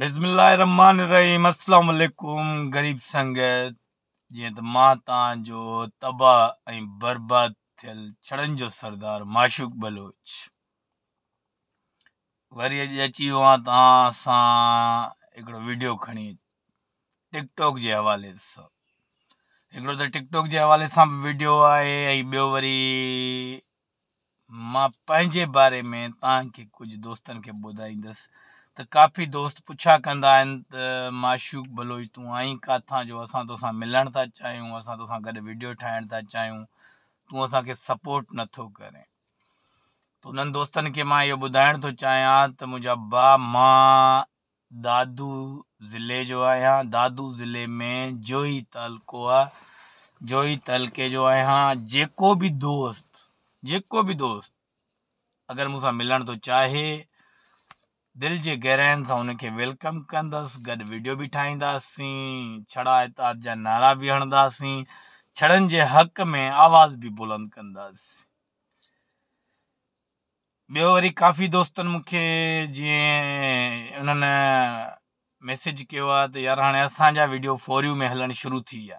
बिस्मिल्लाहिर्रहमानिर्रहीम अस्सलाम वालेकुम गरीब संगत। जीअं त माँ तव्हांजो तबाह बर्बाद थियल छड़नि जो सरदार माशूक बलोच। वरी अॼु अची वियो वीडियो खणी टिकटॉक जे हवाले सां। हिकिड़ो त टिकटॉक जे हवाले सां बि वीडियो आहे ऐं ॿियो वरी माँ पंहिंजे बारे में तव्हांखे कुझु दोस्तनि खे त काफ़ी दोस्त पुछा कंदा आहिनि माशूक बलोच, तूं आई किथां जो? असां तोसां मिलणु था चाहियूं, असां तोसां गॾु वीडियो ठाहिणु था चाहियूं। तूं असांखे सपोर्ट नथो करे। त उन्हनि दोस्तनि खे माँ इहो ॿुधाइण थो चाहियाँ त मुंहिंजा भाउ माँ दादू ज़िले जो आहियाँ। दादू ज़िले में जोई तालको जोई तलके जो आहियाँ। जेको बि दोस्त, जेको बि दोस्त अगरि मूंसां मिलण थो चाहे दिलि जे गहराइनि सां हुनखे वेलकम कंदसि, गॾु वीडियो बि ठाहींदासीं, छड़ा इताद जा नारा बि हणंदासीं, छड़नि जे हक़ में आवाज़ बि बुलंद कंदासीं। ॿियो वरी काफ़ी दोस्तनि मूंखे जीअं उन्हनि मैसेज कयो यार हाणे असांजा वीडियो फॉर में हलणु शुरू थी विया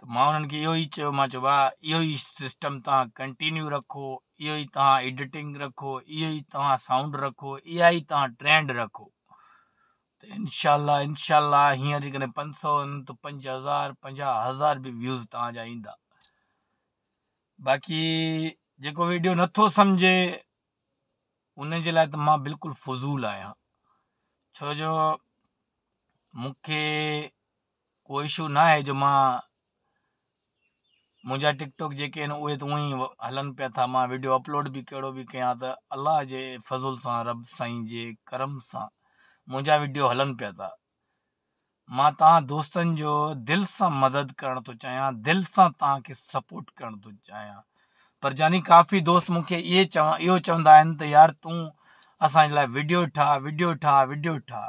त माँ उन्हनि खे इहो ई चयो, माँ सिस्टम तव्हां कंटिन्यू रखो, इहो ई तव्हां एडिटिंग रखो, इहो ई तव्हां साउंड रखो, इहा ई ट्रेंड रखो। त इनशाला इनशाला हींअर जेकॾहिं पंज सौ आहिनि त पंज हज़ार, पंजाह हज़ार बि व्यूज़ तव्हांजा ईंदा। बाक़ी जेको वीडियो नथो सम्झे उन जे लाइ त फज़ूल आहियाँ। छो जो मूंखे को इशू न आहे जो माँ मुंहिंजा टिकटॉक जेके आहिनि, उहे त हलनि पिया था। माँ वीडियो अपलोड बि कहिड़ो बि कयां त अलाह जे फज़ुल सां, रब साईं जे करम सां मुंहिंजा वीडियो हलनि पिया था। माँ तव्हां दोस्तनि जो दिलि सां मदद करणु थो चाहियाँ, दिलि सां तव्हांखे सपोर्ट करणु थो चाहियाँ। पर जानी काफ़ी दोस्त मूंखे इहे चवां, इहो चवंदा आहिनि त यार तूं असांजे वीडियो ठाह वीडियो ठाह वीडियो ठाह।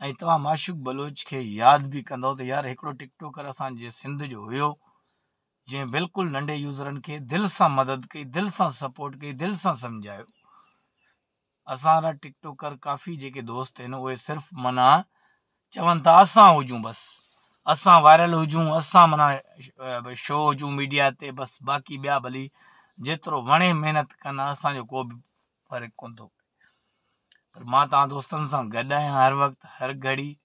ऐं तव्हां बलोच खे यादि बि कंदव त यार हिकिड़ो टिकटॉकर असांजे सिंध जो हुयो, जंहिं बिल्कुलु नंढे यूज़रनि खे दिलि सां मदद कई, दिलि सां सपोर्ट कई, दिलि सां सम्झायो। असां वारा टिकटॉकर काफ़ी जेके दोस्त आहिनि, उहे सिर्फ़ु माना चवनि था, असां हुजूं बसि, असां वायरल हुजूं, असां माना शो हुजूं मीडिया ते, बसि बाक़ी ॿिया भली, जेतिरो वणे महिनत कनि, असांजो को बि फ़र्क़ु कोन थो पर माँ तव्हां दोस्तनि सां गॾु हर वक़्तु, हर घड़ी।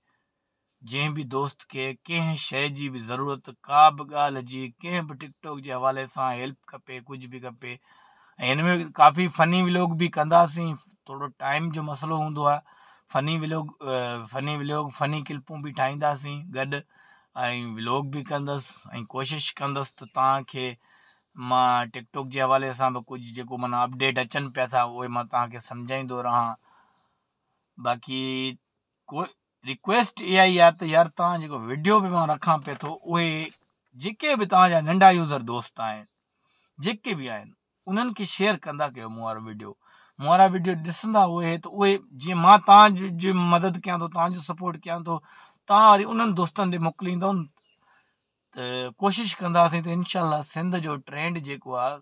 जंहिं बि दोस्त खे कंहिं शइ जी बि ज़रूरत, का बि ॻाल्हि जी, कंहिं बि टिकटॉक जे हवाले सां हेल्प खपे, कुझु बि खपे। ऐं हिन में काफ़ी फ़नी विलोग बि कंदासीं। थोरो टाइम जो मसइलो हूंदो आहे funny vlog funny vlog, funny क्लिपूं बि ठाहींदासीं गॾु। ऐं विलोग बि कंदसि, ऐं कोशिशि कंदसि त तव्हांखे माँ टिकटॉक जे हवाले सां बि कुझु जेको माना अपडेट अचनि पिया था, उहे माँ तव्हांखे सम्झाईंदो रहां। बाक़ी को रिक्वेस्ट इहा ई आहे त यार तव्हां वीडियो बि माँ रखां पियो थो, उहे जेके बि तव्हांजा यूज़र दोस्त आहिनि, जेके बि आहिनि, उन्हनि शेयर कंदा कयो मूं वीडियो। मूं वीडियो ॾिसंदा उहे, त उहे जीअं माँ मदद कयां थो, तव्हांजो सपोर्ट कयां थो, तव्हां वरी उन्हनि दोस्तनि ॾे मोकिलींदव त कोशिशि कंदासीं त सिंध जो ट्रेंड जेको आहे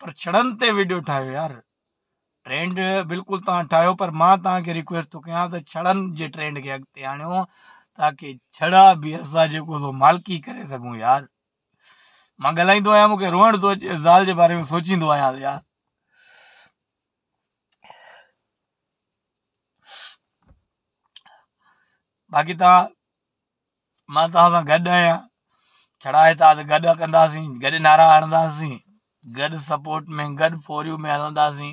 पर छड़नि ते वीडियो ठाहियो यार। ट्रेंड बिल्कुलु तव्हां ठाहियो पर माँ तव्हांखे रिक्वेस्ट थो कयां त छड़नि जे ट्रेंड खे अॻिते आणियो ताकी छड़ा बि असां जेको थो मालकी करे सघूं यार। माँ ॻाल्हाईंदो आहियाँ, मूंखे रोअण थो ज़ाल जे बारे में सोचींदो आहियाँ यार। बाक़ी तव्हां माँ तव्हां सां गॾु आहियाँ, छड़ा हितां त गॾु नारा हणंदासीं गॾु सपोर्ट में, गॾु फोरियूं में हलंदासीं।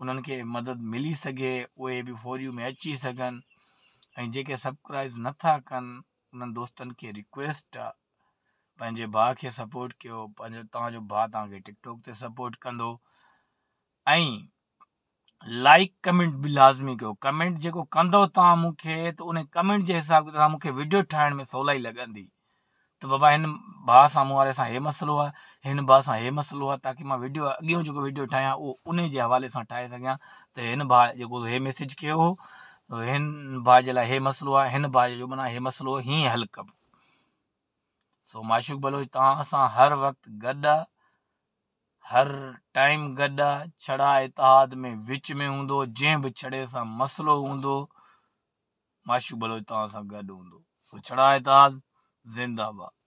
उन्हनि मदद मिली सघे, उहे बि फोर यू में अची सघनि। ऐं जेके सब्सक्राइब नथा कनि, उन्हनि दोस्तनि खे रिक्वेस्ट आहे पंहिंजे भाउ खे सपोर्ट कयो, पंहिंजो तव्हांजो भाउ टिकटॉक ते सपोर्ट कंदो। ऐं लाइक कमेंट बि लाज़मी कयो। कमेंट जेको कंदव तव्हां त उन कमेंट जे हिसाब सां वीडियो ठाहिण में सवलाई लॻंदी। त बाबा, हिन भाउ साम्हूं वारे सां हे मसइलो आहे हिन भाउ सां हे मसइलो आहे ताकी माँ वीडियो, अॻियों जेको वीडियो ठाहियाँ, उहो उन जे हवाले सां ठाहे सघां त हिन भाउ हे मैसेज कयो हो हिन भाउ जे लाइ हे मसइलो आहे हिन भाउ जो माना हे मसइलो हीअं हल कबो। सो माशूक बलोच तव्हां सां हर वक़्तु गॾु हर टाइम आहे छड़ा इतिहाद में विच में हूंदो, जंहिं बि छड़े सां मसइलो हूंदो माशूक बलोच तव्हां सां गॾु छड़ा इतिहाद ゼンダーバー。